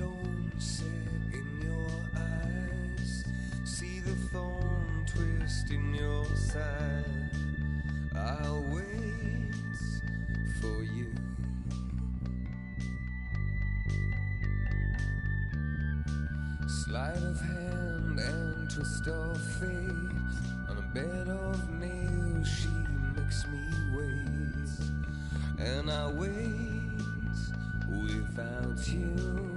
in your eyes. See the thorn twist in your side. I'll wait for you. Sleight of hand and twist of fate. On a bed of nails, she makes me wait. And I wait without you.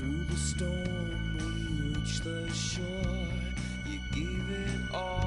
Through the storm we reached the shore. You gave it all.